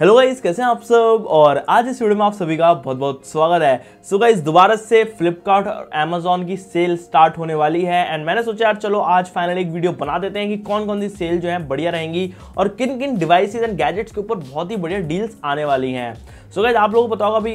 Hello guys कैसे हैं आप सब? और आज इस वीडियो में आप सभी का बहुत बहुत स्वागत है। सो गाइस दोबारा से फ्लिपकार्ट और अमेजोन की सेल स्टार्ट होने वाली है। एंड मैंने सोचा, यार चलो आज फाइनल एक वीडियो बना देते हैं कि कौन कौन सी सेल जो है बढ़िया रहेंगी और किन किन डिवाइसेज एंड गैजेट्स के ऊपर बहुत ही बढ़िया डील्स आने वाली हैं। सो so गाइज़ आप लोगों को होगा अभी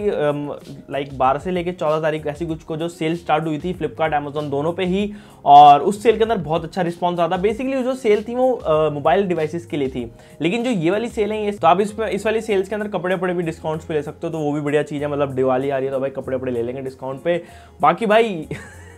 लाइक बारह से लेकर चौदह तारीख ऐसी कुछ को जो सेल स्टार्ट हुई थी फ्लिपकार्ट अमेजोन दोनों पे ही और उस सेल के अंदर बहुत अच्छा रिस्पॉन्स आता बेसिकली जो सेल थी वो मोबाइल डिवाइसेस के लिए थी। लेकिन जो ये वाली सेल है, ये तो आप इस इस वाली सेल्स के अंदर कपड़े पड़े भी डिस्काउंट्स पे ले सकते हो तो वो भी बढ़िया चीज़ है। मतलब दिवाली आ रही है तो भाई कपड़े वपड़े ले लेंगे डिस्काउंट पे। बाकी भाई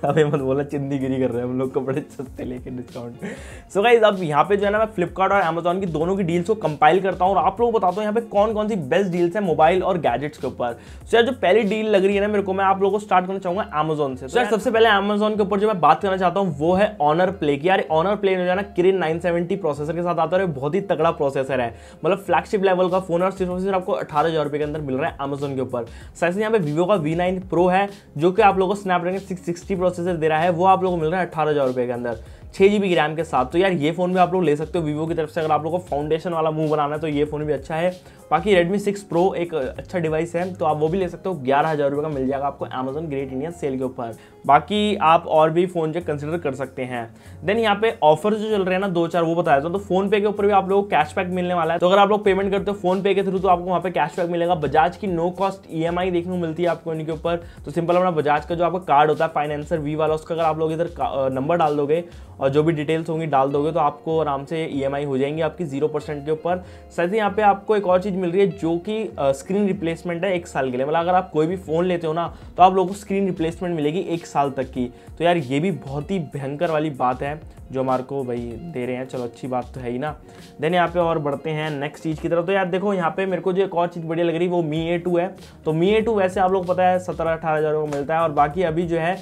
अभी मत बोला चिंदीगिरी कर रहे हैं हम लोग कपड़े सस्ते लेके डिस्काउंट सो गाइज़ अब यहाँ पे जो है ना मैं फ्लिपकार्ट और अमेजोन की दोनों की डील्स को कंपाइल करता हूँ और आप लोगों बताता हूँ यहाँ पे कौन कौन सी बेस्ट डील्स है मोबाइल और गैजेट्स के ऊपर। सो यार जो पहली डील लग रही है ना मेरे को मैं आप लोगों को स्टार्ट करना चाहूँगा अमेजोन से। So, सबसे पहले अमेजोन के ऊपर जो मैं बात करना चाहता हूँ वो है ऑनर प्ले की। यार ऑनर प्ले जो है ना किरिन नाइन प्रोसेसर के साथ आता है बहुत ही तगड़ा प्रोसेसर है। मतलब फ्लैगशिप लेवल का फ़ोन और सिर्फ़ आपको अठारह हज़ार रुपए के अंदर मिल रहा है अमेजोन के ऊपर। साथ यहाँ पे वीवो का वी प्रो है जो कि आप लोगों को स्नैपड्रैगन सिक्स प्रोसेसर दे रहा है, वो आप लोगों को मिल रहा है अठारह हज़ार रुपये के अंदर। छः जी बी रैम के साथ। तो यार ये फ़ोन भी आप लोग ले सकते हो वीवो की तरफ़ से। अगर आप लोग को फाउंडेशन वाला मूव बनाना है तो ये फ़ोन भी अच्छा है। बाकी Redmi 6 Pro एक अच्छा डिवाइस है तो आप वो भी ले सकते हो। ग्यारह हज़ार रुपये का मिल जाएगा आपको Amazon ग्रेट इंडियन सेल के ऊपर। बाकी आप और भी फ़ोन जो कंसिडर कर सकते हैं। देन यहाँ पे ऑफ़र जो चल रहे हैं ना, दो चार वो बताया था तो फ़ोन पे के ऊपर भी आप लोगों को कैशबैक मिलने वाला है। तो अगर आप लोग पेमेंट करते हो फ़ोन पे के थ्रू तो आपको वहाँ पे कैशबैक मिलेगा। बजाज की नो कॉस्ट EMI देखने को मिलती है आपको इनके ऊपर। तो सिंपल अपना बजाज का जो आपका कार्ड होता है फाइनेंसर वी वाला, उसका अगर आप लोग इधर नंबर डाल दोगे और जो भी डिटेल्स होंगी डाल दोगे तो आपको आराम से ईएमआई हो जाएँगी आपकी ज़ीरो परसेंट के ऊपर। साथ ही यहाँ पे आपको एक और चीज़ मिल रही है जो कि स्क्रीन रिप्लेसमेंट है एक साल के लिए। मतलब अगर आप कोई भी फ़ोन लेते हो ना तो आप लोगों को स्क्रीन रिप्लेसमेंट मिलेगी एक साल तक की। तो यार ये भी बहुत ही भयंकर वाली बात है जो हमारे को भाई दे रहे हैं। चलो अच्छी बात तो है ही ना। देन यहाँ पे और बढ़ते हैं नेक्स्ट चीज़ की तरफ़। तो यार देखो, यहाँ पे मेरे को जो एक और चीज़ बढ़िया लग रही है, वो मी ए टू है। तो मी ए टू वैसे आप लोग पता है, सत्रह अठारह हज़ार का मिलता है और बाकी अभी जो है,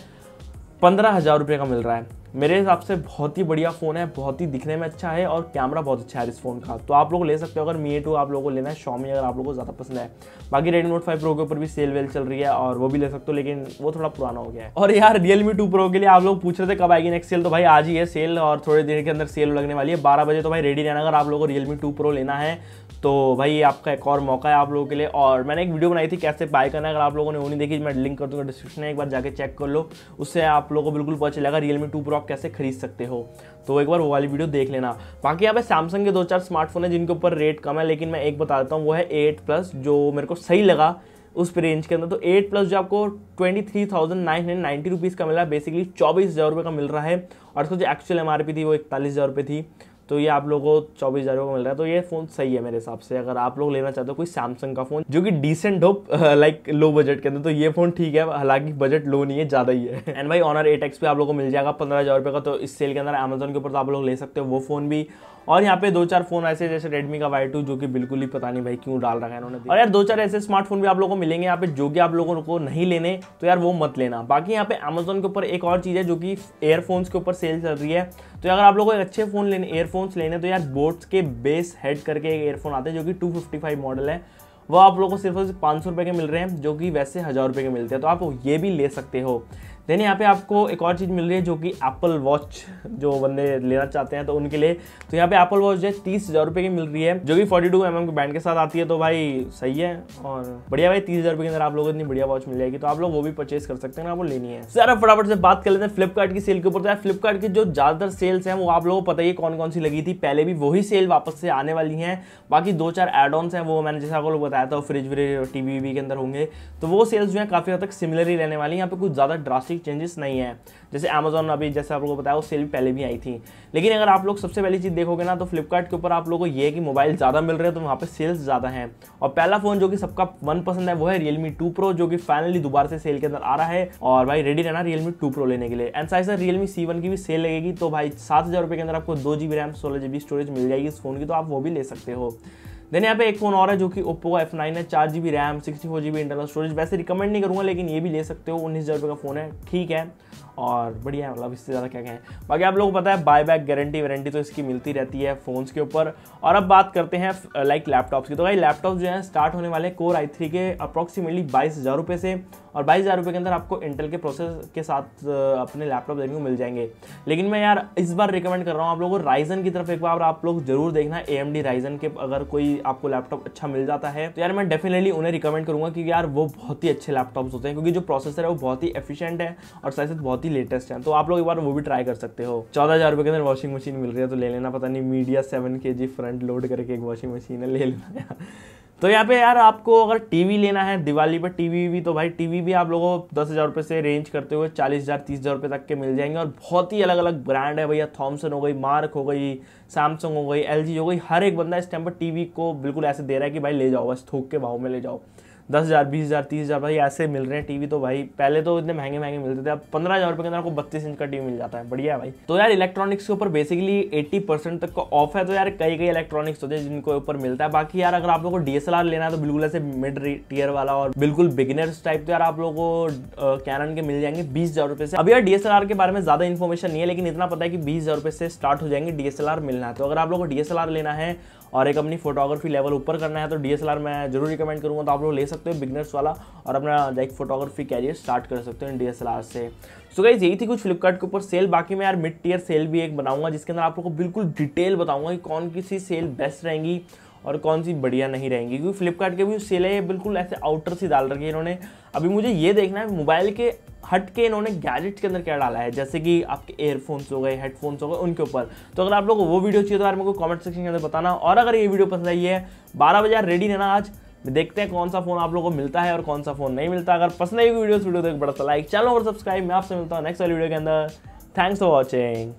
पंद्रह हज़ार रुपये का मिल रहा है। मेरे हिसाब से बहुत ही बढ़िया फ़ोन है, बहुत ही दिखने में अच्छा है और कैमरा बहुत अच्छा है इस फ़ोन का। तो आप लोग ले सकते हो, अगर मी टू आप लोगों को लेना है शॉमी अगर आप लोगों को ज़्यादा पसंद है। बाकी रेडमी नोट फाइव प्रो के ऊपर भी सेल वेल चल रही है और वो भी ले सकते हो, लेकिन वो थोड़ा पुराना हो गया है। और यार रियलमी टू प्रो के लिए आप लोग पूछ रहे थे कब आएगी नेक्स्ट सेल तो भाई आज ही है सेल और थोड़ी देर के अंदर सेल लगने वाली है। बारह बजे तो भाई रेडी रहना, अगर आप लोगों को रियलमी टू प्रो लेना है तो भाई आपका एक और मौका है आप लोगों के लिए। और मैंने एक वीडियो बनाई थी कैसे बाय करना है। अगर आप लोगों ने वो नहीं देखी, मैं लिंक कर दूँगा डिस्क्रिप्शन में। एक बार जाके चेक कर लो। उससे आप लोगों को बिल्कुल पता चलेगा रियलमी टू प्रो आप कैसे खरीद सकते हो। तो एक बार वो वाली वीडियो देख लेना। बाकी यहाँ पे सैमसंग के दो चार स्मार्टफ़ोन है जिनके ऊपर रेट कम है, लेकिन मैं एक बता देता हूँ, वो है एट प्लस जो मेरे को सही लगा उस रेंज के अंदर। तो एट प्लस जो आपको twenty three thousand nine hundred ninety rupees का मिल है। बेसिकली चौबीस हज़ार रुपये का मिल रहा है। और उसको जो एक्चुअल एम आर पी थी, वो इकतालीस हज़ार रुपये थी। तो ये आप लोगों को चौबीस हज़ार का मिल रहा है। तो ये फ़ोन सही है मेरे हिसाब से। अगर आप लोग लेना चाहते हो कोई सैमसंग का फ़ोन जो कि डिसेंट हो लाइक लो बजट के अंदर तो ये फ़ोन ठीक है। हालाँकि बजट लो नहीं है, ज़्यादा ही है। एंड भाई ऑनर एट एक्स पे आप लोग को मिल जाएगा, पंद्रह हज़ार रुपये का। तो इस सेल के अंदर अमेजोन के ऊपर तो आप लोग ले सकते हो। वो फ़ोन भी और यहाँ पे दो चार फ़ोन ऐसे जैसे रेडमी का वाई जो कि बिल्कुल ही पता नहीं भाई क्यों डाल रखा है इन्होंने और यार, दो चार ऐसे स्मार्टफ़ोन भी आप लोगों को मिलेंगे यहाँ पे जो कि आप लोगों को नहीं लेने तो यार वो मत लेना। बाकी यहाँ पे अमेजोन के ऊपर एक और चीज़ है जो कि एयरफोन्स के ऊपर सेल चल रही है। तो अगर आप लोगों को अच्छे फ़ोन लेने एयरफोन्स लेने तो यार बोट्स के बेस हेड करके एक एयरफोन आते हैं जो कि टू मॉडल है। वो आप लोगों को सिर्फ़ पाँच सौ रुपये के मिल रहे हैं, जो कि वैसे हज़ार रुपये के मिलते हैं। तो आप ये भी ले सकते हो। देन यहाँ पे आपको एक और चीज़ मिल रही है जो कि एप्पल वॉच जो बंदे लेना चाहते हैं तो उनके लिए। तो यहाँ पे एप्पल वॉच जो है, तीस हज़ार रुपये की मिल रही है, जो कि फोर्टी टू एम के बैंड के साथ आती है तो भाई सही है। और बढ़िया भाई, तीस हज़ार रुपये के अंदर आप लोगों को इतनी बढ़िया वॉच मिल जाएगी तो आप लोग वो भी परचेज कर सकते हैं वो लेनी है। सर फटाफट से बात कर लेते हैं फ्लिपकार्ट की सेल के ऊपर। तो फ्लिपकार्ट की जो ज़्यादातर सेल्स हैं, वो आप लोगों को पता ही कौन कौन सी लगी थी। पहले भी वही सेल वापस से आने वाली हैं। बाकी दो चार एड ऑन हैं, वो मैंने जैसे आपको लोग बताया था फ्रिज व्रिज टीवी के अंदर होंगे। तो वो सेल्स जो है, काफ़ी हद तक सिमिलर ही रहने वाली है। यहाँ पे कुछ ज़्यादा ड्रास्टिक चेंजेस नहीं है। जैसे अमेजोन अभी, जैसे आप लोगों को बताया वो सेल भी पहले भी आई थी। लेकिन अगर आप लोग सबसे पहली चीज़ देखोगे ना तो फ्लिपकार्ट के ऊपर आप लोगों को ये है कि मोबाइल ज़्यादा मिल रहे हैं तो वहाँ पे सेल्स ज़्यादा हैं। और पहला फ़ोन जो कि सबका मन पसंद है, वो है रियलमी टू प्रो जो कि फाइनली दोबारा से सेल के अंदर आ रहा है। और भाई रेडी रहना रियलमी टू प्रो लेने के लिए। एंड साइज़ रियलमी सी की भी सेल लगेगी तो भाई सात के अंदर आपको दो जी बी रैम सोलह स्टोरेज मिल जाएगी इस फ़ोन की तो आप वो भी ले सकते हो। देन यहाँ पे एक फ़ोन और है जो कि ओप्पो का एफ़ नाइन है, चार G B RAM sixty four G B internal storage वैसे रिकमेंड नहीं करूँगा, लेकिन ये भी ले सकते हो, उन्नीस हज़ार रुपये का फ़ोन है, ठीक है। और बढ़िया है मतलब इससे ज़्यादा क्या कहें। बाकी आप लोगों को पता है बाय बैक गारंटी वारंटी तो इसकी मिलती रहती है फ़ोन्स के ऊपर। और अब बात करते हैं लाइक लैपटॉप्स की। तो भाई लैपटॉप जो है स्टार्ट होने वाले कोर आई थ्री के अप्रॉक्सीमेटली बाईस हज़ार रुपये से। और बाईस हज़ार रुपये के अंदर आपको इंटेल के प्रोसेस के साथ अपने लैपटॉप देखने को मिल जाएँगे। लेकिन मैं यार, इस बार रिकमेंड कर रहा हूँ आप लोगों को राइजन की तरफ़ एक बार आप लोग ज़रूर देखना ए एम डी राइजन के अगर कोई आपको लैपटॉप अच्छा मिल जाता है। तो यार, मैं डेफिनेटली उन्हें रिकमेंड करूँगा, क्योंकि यार, वो बहुत ही अच्छे लैपटॉप्स होते हैं, क्योंकि जो प्रोसेसर है, वो बहुत ही एफिशिएंट है और साथ साथ बहुत ही लेटेस्ट है। तो आप लोग एक बार वो भी ट्राई कर सकते हो। चौदह हज़ार रुपये के अंदर वॉशिंग मशीन मिल रही है तो ले लेना। पता नहीं मीडिया सेवन के जी फ्रंट लोड करके एक वॉशिंग मशीन है, ले लेना तो यहाँ पे यार आपको अगर टीवी लेना है, दिवाली पर टीवी भी तो भाई टीवी भी आप लोगों को दस हज़ार रुपये से रेंज करते हुए चालीस हज़ार, तीस हज़ार रुपये तक के मिल जाएँगे। और बहुत ही अलग अलग ब्रांड है भैया। थॉमसन हो गई मार्क हो गई सैमसंग हो गई एल हो गई। हर एक बंदा इस टाइम पर टीवी को बिल्कुल ऐसे दे रहा है कि भाई ले जाओ, बस थोक के भाव में ले जाओ। दस हज़ार, बीस हज़ार, तीस हज़ार भाई ऐसे मिल रहे हैं टीवी तो भाई, पहले तो इतने महँगे महँगे मिलते थे, अब पंद्रह हज़ार रुपये के अंदर आपको बत्तीस इंच का टीवी मिल जाता है। बढ़िया भाई। तो यार इलेक्ट्रॉनिक्स के ऊपर बेसिकली एट्टी परसेंट तक का ऑफ़ है तो यार कई कई इलेक्ट्रॉनिक्स होते हैं जिनके ऊपर मिलता है। बाकी यार अगर आप लोगों को डीएसएलआर लेना है तो बिल्कुल ऐसे मिड टीयर वाला और बिल्कुल बिगिनर्स टाइप तो यार आप लोगों को कैनन के मिल जाएँगे बीस हज़ार रुपये से। अभी यार डीएसएलआर के बारे में ज़्यादा इन्फॉर्मेशन नहीं है, लेकिन इतना पता है कि बीस हज़ार रुपये से स्टार्ट हो जाएँगे डीएसएलआर मिलना है। तो अगर आप लोगों को डीएसएलआर लेना है और एक अपनी फोटोग्राफी लेवल ऊपर करना है तो डी मैं ज़रूर रिकमेंड करूँगा तो आप लोग ले सकते हो बिगनर्स वाला और अपना लाइक फोटोग्राफी कैरियर स्टार्ट कर सकते हो डी से। सो गाइज़ यही थी कुछ फ्लिपकार्ट के ऊपर सेल बाकी मैं यार मिड टीयर सेल भी एक बनाऊँगा, जिसके अंदर आप लोग को बिल्कुल डिटेल बताऊँगा कि कौन किसी सेल बेस्ट रहेंगी और कौन सी बढ़िया नहीं रहेंगी? क्योंकि फ्लिपकार्ट के भी सेल है बिल्कुल ऐसे आउटर सी डाल रखी है इन्होंने। अभी मुझे ये देखना है मोबाइल के हट के इन्होंने गैजेट के अंदर क्या डाला है? जैसे कि आपके एयरफोन्स हो गए हेडफोन्स हो गए, उनके ऊपर। तो अगर आप लोग को वो वीडियो चाहिए तो यार मेरे को कमेंट सेक्शन के अंदर बताना। और अगर ये वीडियो पसंद आई है, बारह बजे रेडी रहना आज। देखते हैं कौन सा फ़ोन आप लोगों को मिलता है और कौन सा फ़ोन नहीं मिलता। अगर पसंद आई वीडियो वीडियो तो बड़ा सा लाइक चलो और सब्सक्राइब, मैं आपसे मिलता हूँ नेक्स्ट वाली वीडियो के अंदर। Thanks for watching